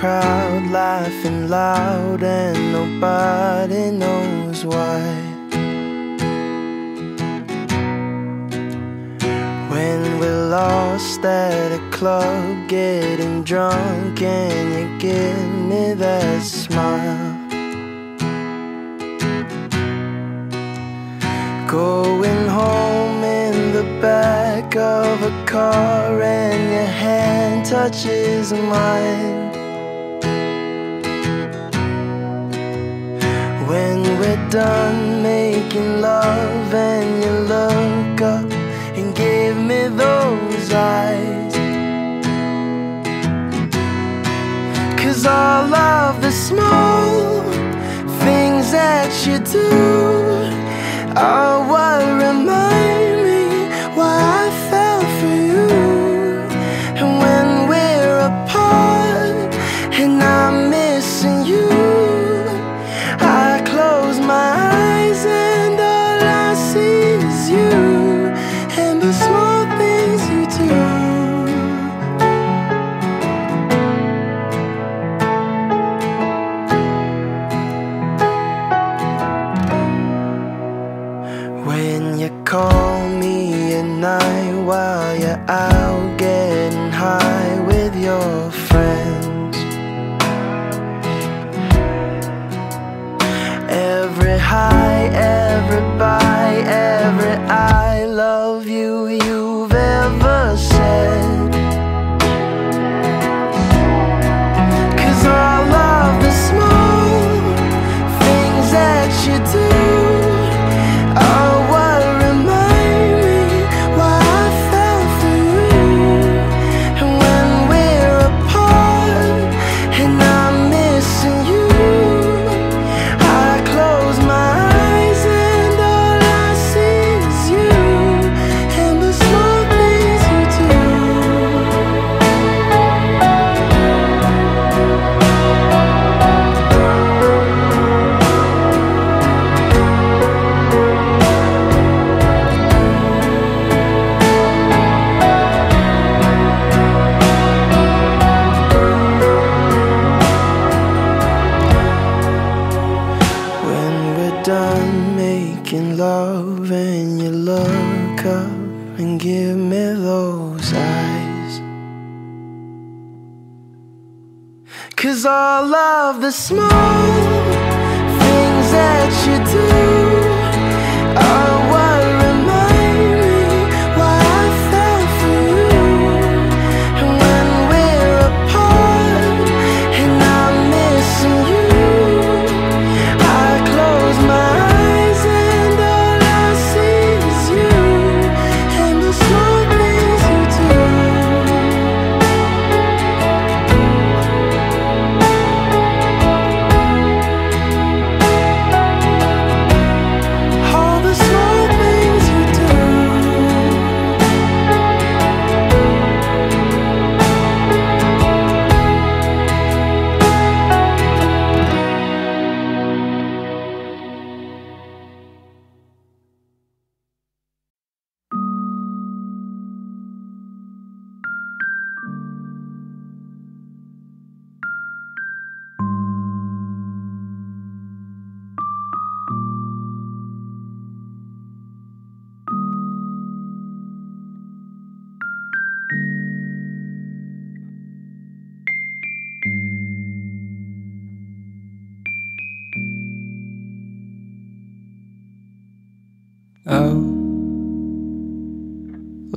crowd laughing loud and nobody knows why. When we're lost at a club, getting drunk, and you give me that smile. Going home in the back of a car, and your hand touches mine. done making love and you look up and give me those eyes. Cause all of the small things that you do are what remind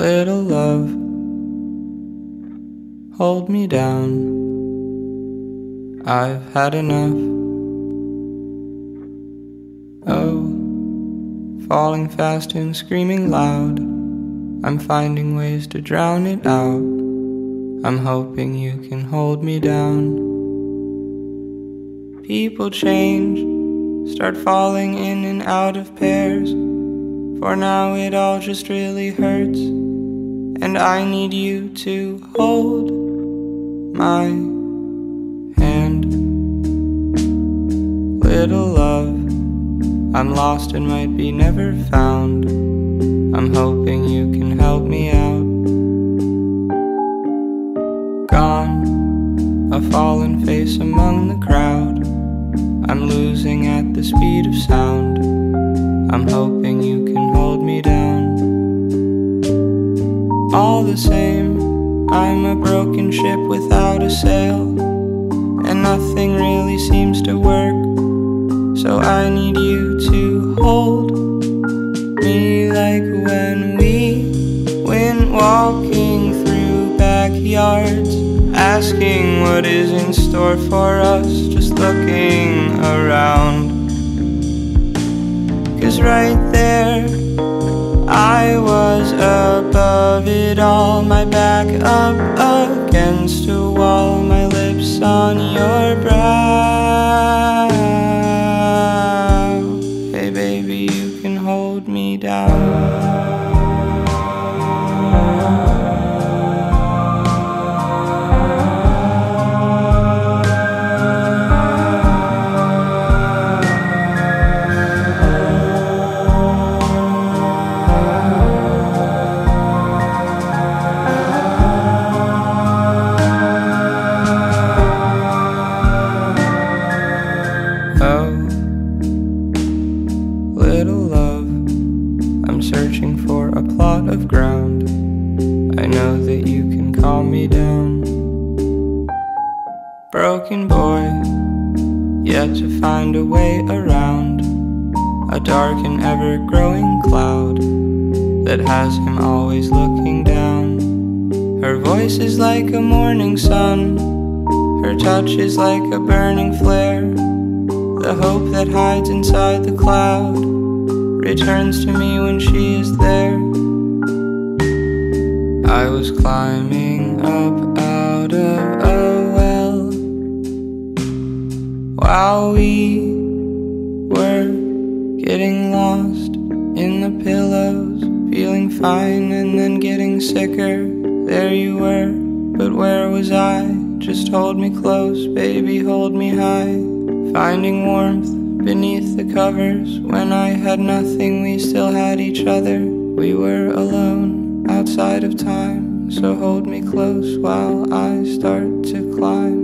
little love, hold me down. I've had enough. Oh, falling fast and screaming loud. I'm finding ways to drown it out. I'm hoping you can hold me down. People change, start falling in and out of pairs. For now it all just really hurts. And I need you to hold my hand. Little love, I'm lost and might be never found. I'm hoping you can help me out. Gone, a fallen face among the crowd. I'm losing at the speed of sound. I'm hoping you the same, I'm a broken ship without a sail, and nothing really seems to work. So I need you to hold me like when we went walking through backyards, asking what is in store for us, just looking around. Cause right there, I above it all, my back up has him always looking down. Her voice is like a morning sun, her touch is like a burning flare. The hope that hides inside the cloud returns to me when she is there. I was climbing up out of a well while we were getting lost fine and then getting sicker. There you were, but where was I? Just hold me close, baby, hold me high. Finding warmth beneath the covers. When I had nothing, we still had each other. We were alone outside of time, so hold me close while I start to climb.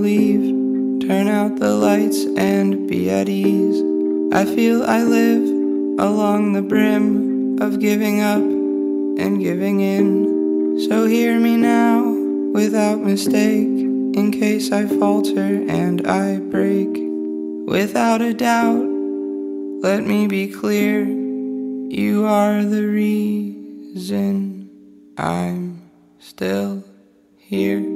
Leave. Turn out the lights and be at ease. I feel I live along the brim of giving up and giving in. So hear me now without mistake, in case I falter and I break. Without a doubt, let me be clear, you are the reason I'm still here.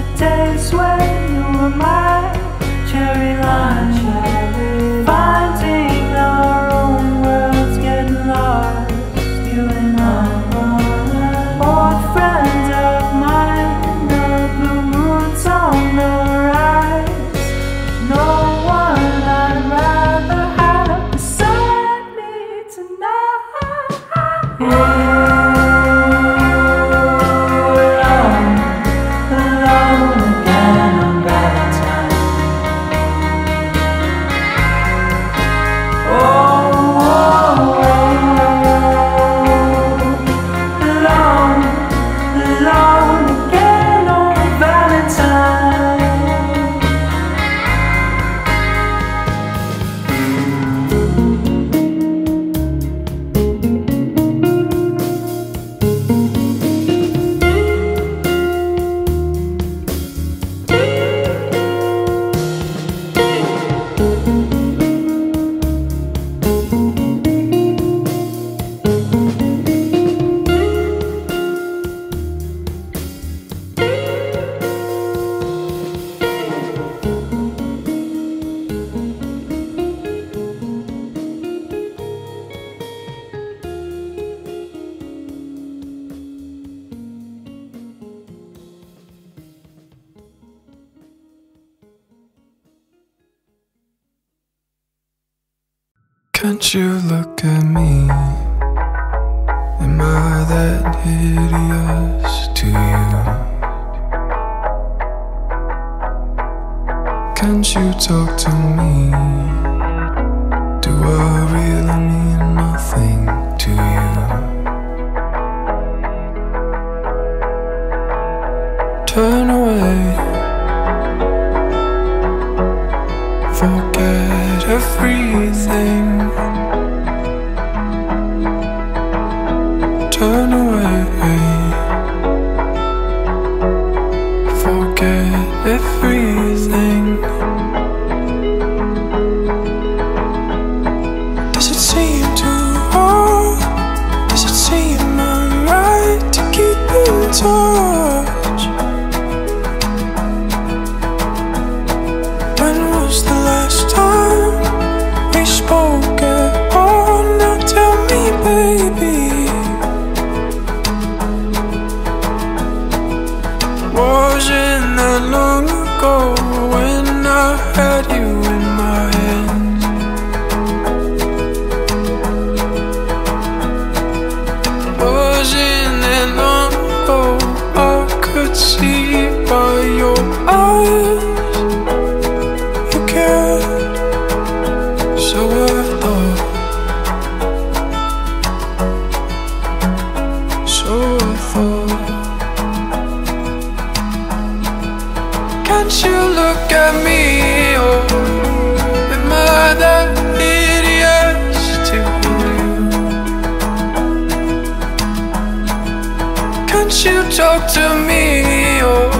the days when that hideous to you? Can't you talk to me? Do I really mean nothing to you? Turn away. Forget everything. you talk to me? Or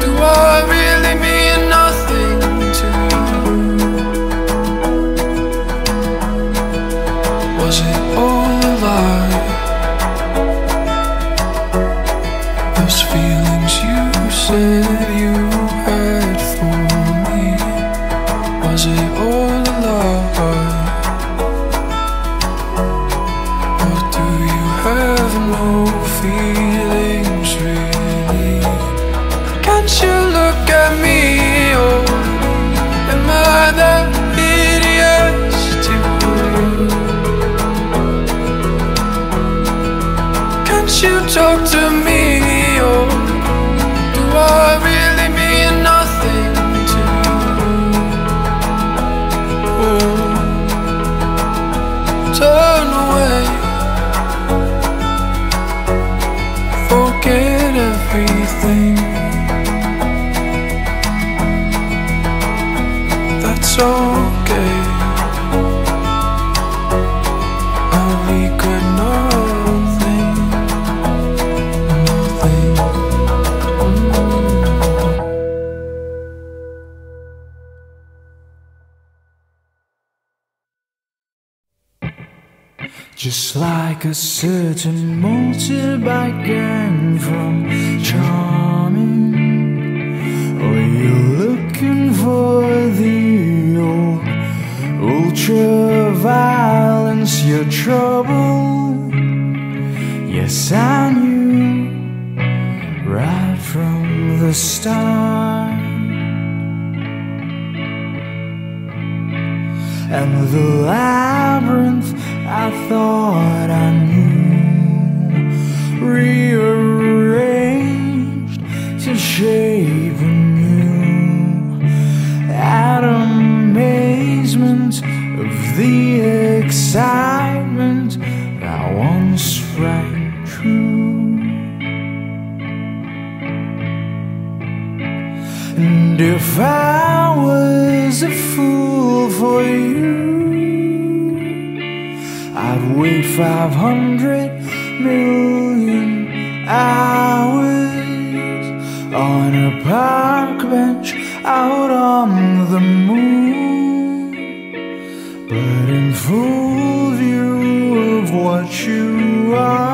do I really mean? a certain motorbike gang from Charming. Are you looking for the old ultra violence, your trouble? Yes, I knew right from the start. And the labyrinth I thought I knew. Rearranged to shape anew At amazement of the excitement I once ran true. And if I was a fool for you 500 million hours on a park bench out on the moon, but in full view of what you are.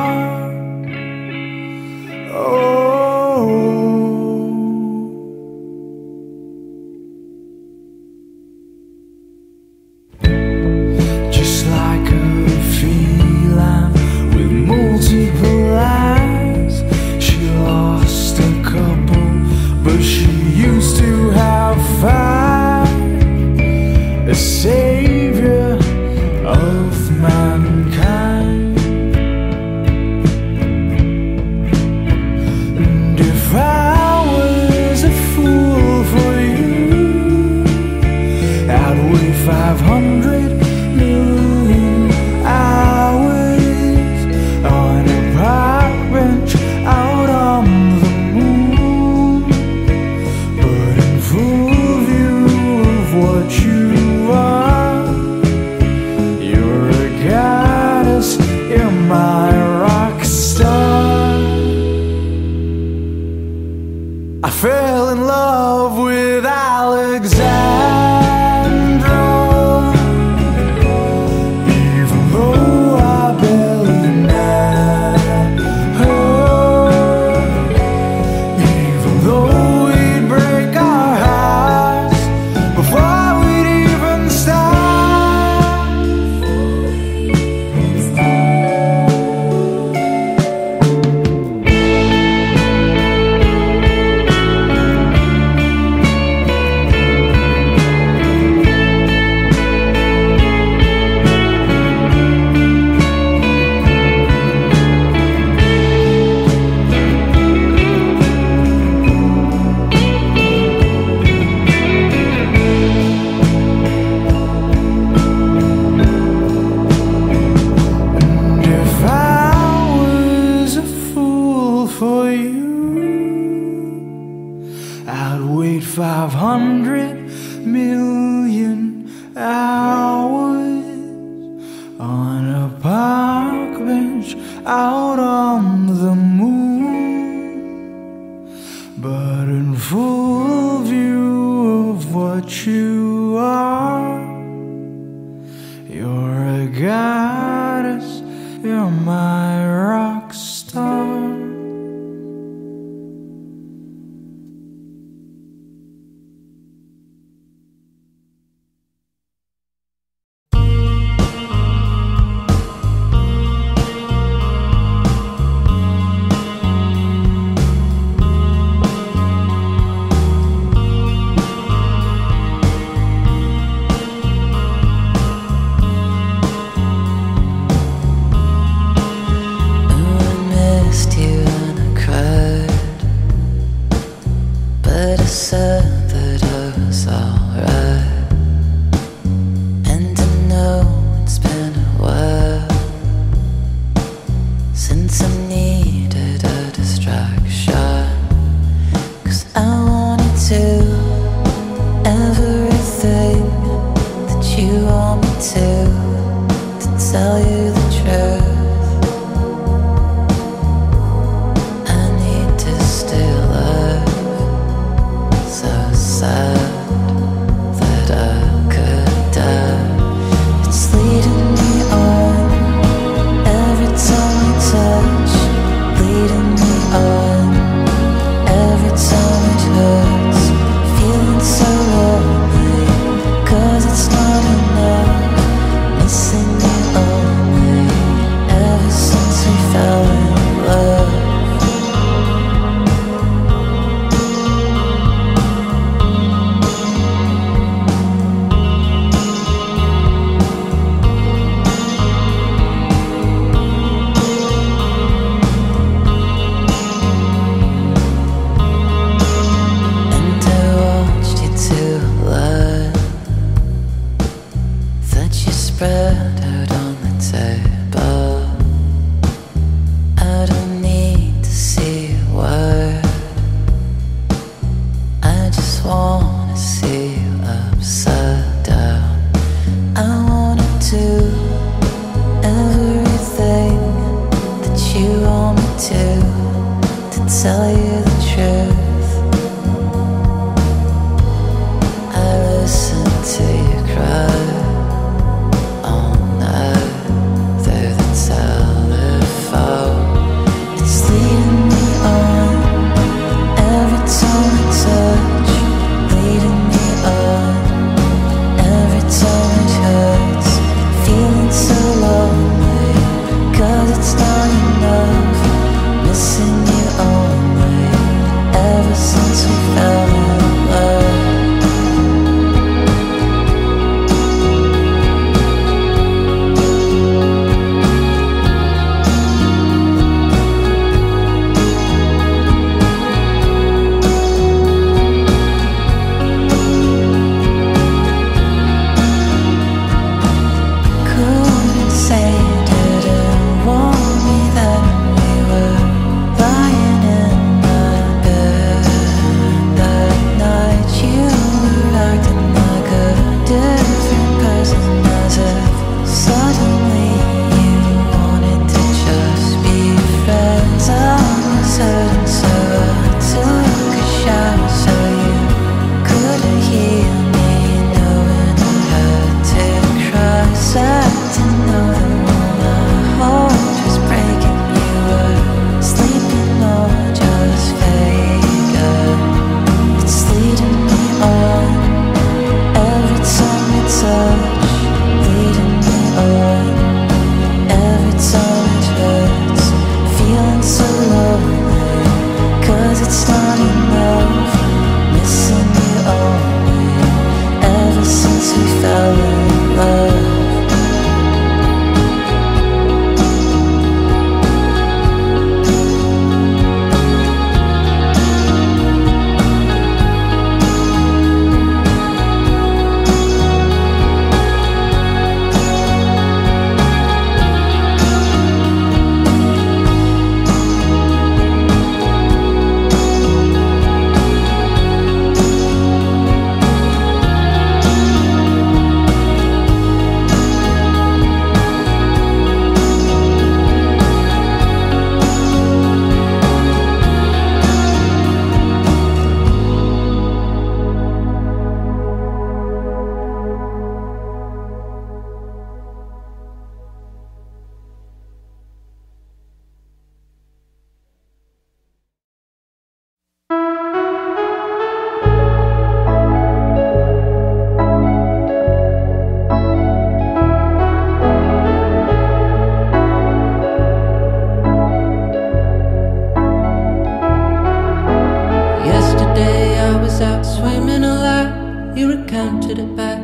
counted it back.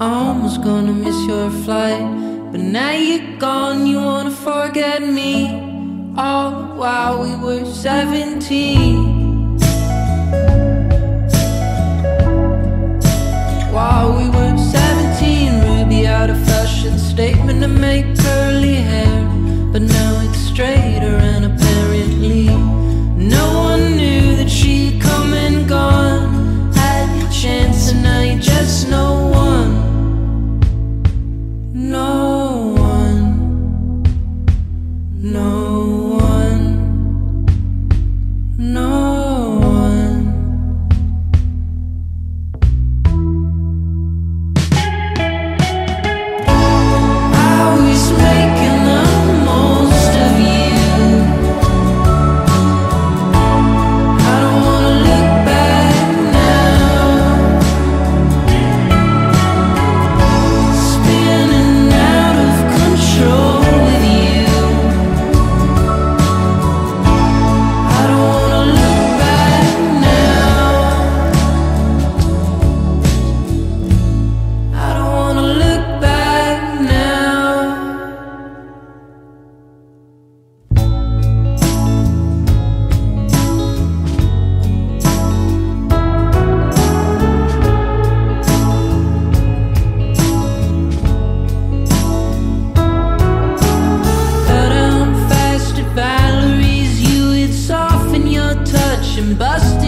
I almost gonna miss your flight. But now you're gone, you wanna forget me. Oh, All while we were 17. While we were 17, Ruby out of fashion, statement to make curly hair. and bust.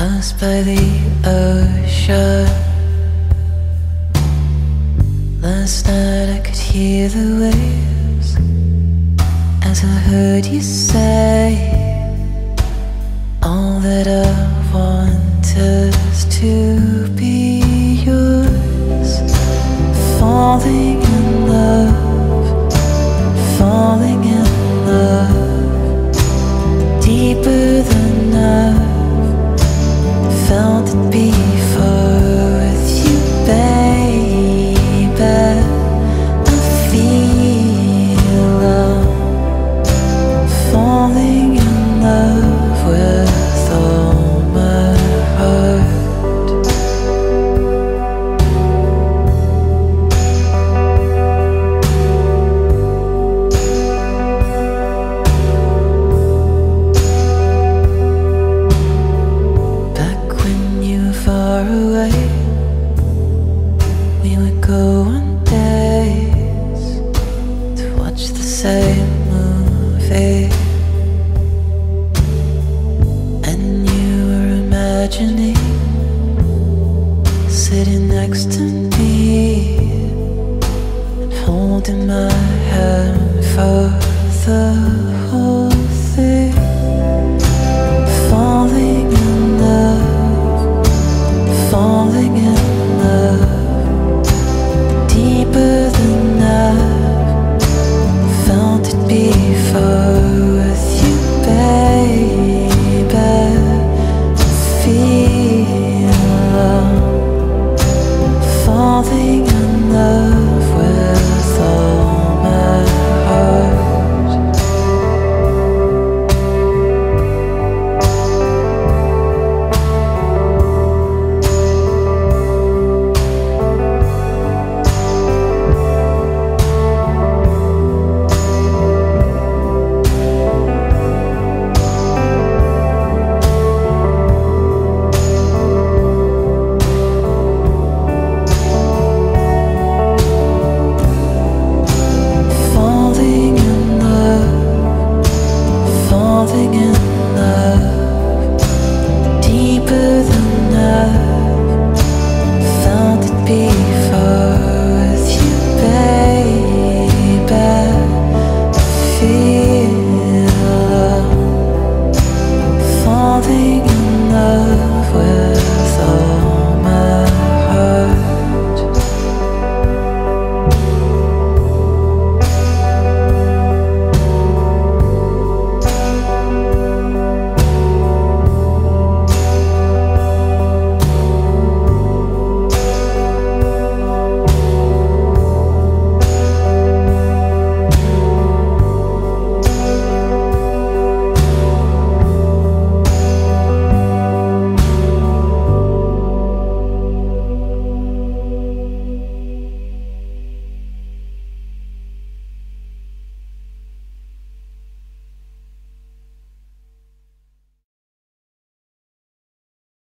Lost by the ocean. Last night I could hear the waves as I heard you say, All that I want is to be yours. Falling in love, falling in love, deeper than I've felt it